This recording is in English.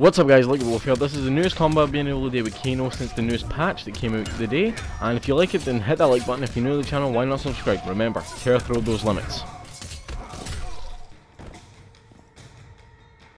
What's up guys, LiquidWolf here. This is the newest combo I've been able to do with Kano since the newest patch that came out today. And if you like it then hit that like button. If you're new to the channel, why not subscribe? Remember, tear through those limits.